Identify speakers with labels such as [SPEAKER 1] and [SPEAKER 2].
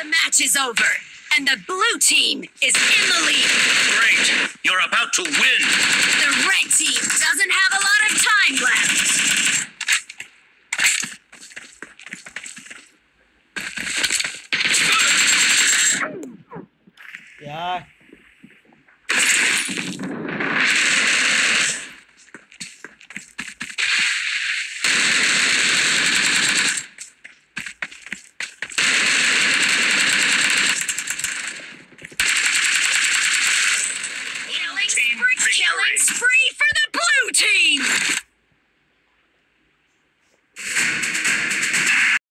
[SPEAKER 1] The match is over, and the blue team is in the lead.
[SPEAKER 2] Great. You're about to win. The
[SPEAKER 1] red team doesn't have a lot of time left.
[SPEAKER 3] Yeah.
[SPEAKER 1] Spring!